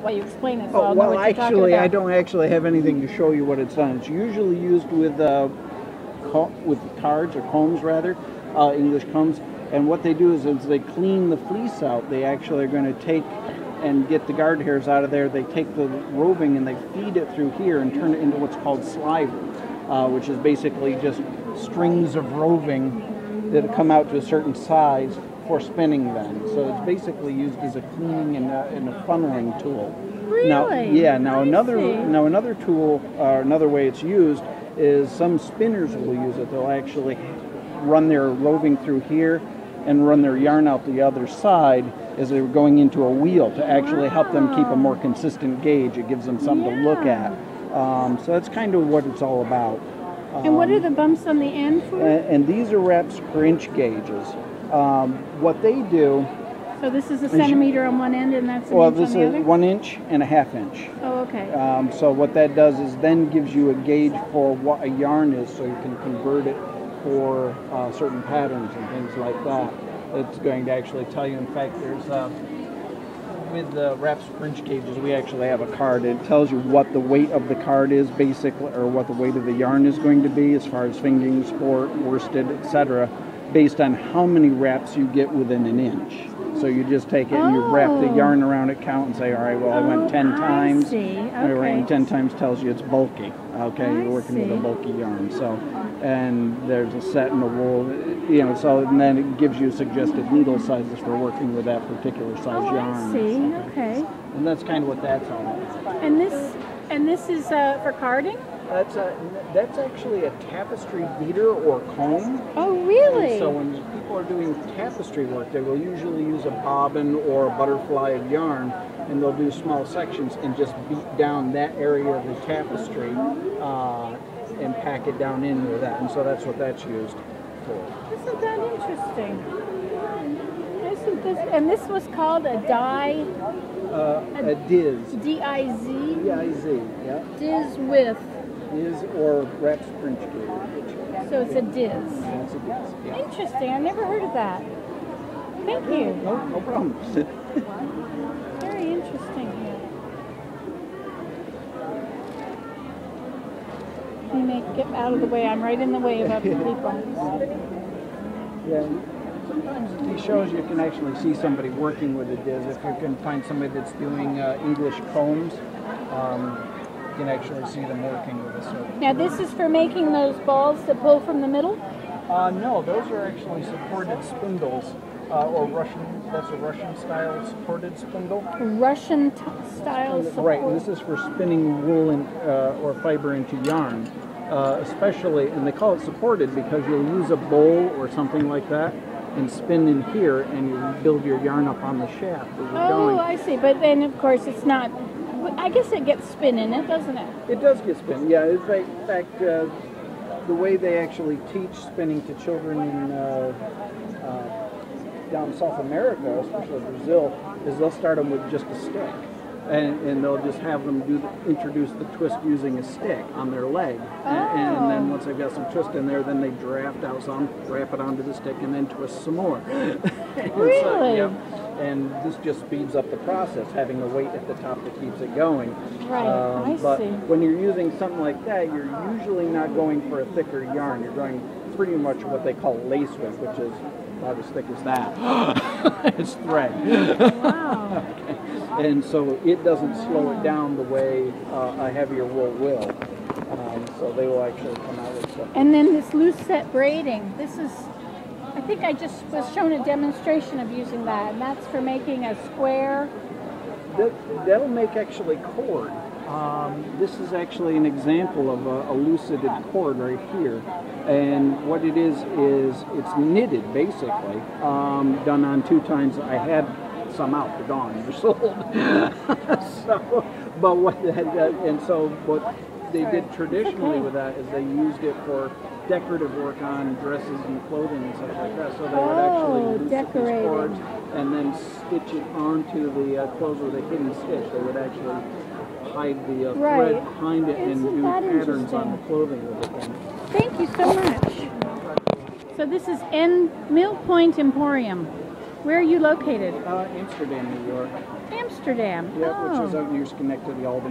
While you explain it, so Oh, well, what you're talking actually, I don't actually have anything to show you what it's done. It's usually used with uh, with cards or combs, rather, uh, English combs. And what they do is, as they clean the fleece out, they actually are going to take and get the guard hairs out of there. They take the roving and they feed it through here and turn it into what's called sliver, uh, which is basically just strings of roving that come out to a certain size for spinning then. So it's basically used as a cleaning and a, and a funneling tool. Now, Really? yeah. Now I another see. now another tool, or another way it's used is some spinners will use it. They'll actually run their roving through here and run their yarn out the other side as they're going into a wheel to actually help them keep a more consistent gauge. It gives them something to look at. Um, so that's kind of what it's all about. And what Um, are the bumps on the end for? and, and these are wraps per inch gauges. Um, what they do, so this is a centimeter on one end, and that's an well, this is one inch and a half inch. Oh, okay. Um, so what that does is then gives you a gauge for what a yarn is, so you can convert it for uh, certain patterns and things like that. It's going to actually tell you. In fact, there's uh, with the wraps per inch gauges, we actually have a card. It tells you what the weight of the card is, basically, or what the weight of the yarn is going to be, as far as fingering, sport, worsted, etc., based on how many wraps you get within an inch. So you just take it and you wrap the Oh. yarn around it, count, and say, all right, well, I went 10 Oh, I times. see. Okay. Right, 10 times tells you it's bulky. Okay, I you're working with a bulky yarn. So, and there's a set and a wool, you know, so and then it gives you suggested needle sizes for working with that particular size Oh, yarn. I see. Okay. And that's kind of what that's all about. And this and this is uh, for carding. That's a, that's actually a tapestry beater or comb. Oh, And really? so when people are doing tapestry work, they will usually use a bobbin or a butterfly of yarn, and they'll do small sections and just beat down that area of the tapestry uh, and pack it down in with that. And so that's what that's used for. Isn't that interesting? Isn't this? And this was called a die, Uh, a diz, D-I-Z, D-I-Z, yeah, diz with. Diz or Rex French gauge. So it's a diz. That's a diz, yeah. Interesting. I never heard of that. Thank you. No, no problem. Very interesting here. Let me make, get out of the way. I'm right in the way of other people. Yeah. Sometimes these shows you can actually see somebody working with a diz. If you can find somebody that's doing uh, English combs, um, you can actually see them working with a of. Now this is for making those balls that pull from the middle. Uh, no, those are actually supported spindles, uh, or Russian. That's a Russian style supported spindle. Russian style support. Right, and this is for spinning wool in, uh, or fiber into yarn, uh, especially, and they call it supported because you'll use a bowl or something like that and spin in here, and you build your yarn up on the shaft as you're Oh, going. I see. But then, of course, it's not. I guess it gets spin in it, doesn't it? It does get spin, yeah. In fact, uh, the way they actually teach spinning to children in uh, uh, down South America, especially Brazil, is they'll start them with just a stick, and, and they'll just have them do the, introduce the twist using a stick on their leg, and, and then Oh. once they've got some twist in there, then they draft out some, wrap it onto the stick, and then twist some more. And so, Really? And this just speeds up the process, having a weight at the top that keeps it going. Right, I but see. when you're using something like that, you're usually not going for a thicker yarn. You're going pretty much what they call lace width, which is about as thick as that. it's thread. Wow. and so it doesn't slow it down the way uh, a heavier wool will. Um, so they will actually come out with stuff. and then this loose set braiding. This is. I think I just was shown a demonstration of using that, and that's for making a square. That, that'll make actually cord. Um, this is actually an example of a, a lucided cord right here. And what it is, is it's knitted basically, um, done on two times. I had some out, the dawn, they're sold. so, but what and so what they did traditionally with that is they used it for decorative work on dresses and clothing and such like that. So they would Oh, actually loosen these decorating. cords and then stitch it onto the uh, clothes with a hidden stitch. They would actually hide the uh, Right. thread behind it and do patterns on the clothing with it. Thank you so much. So this is N Mill Point Emporium. Where are you located? Uh, Amsterdam, New York. Amsterdam. Yeah, oh. which is out near Schenectady, Albany.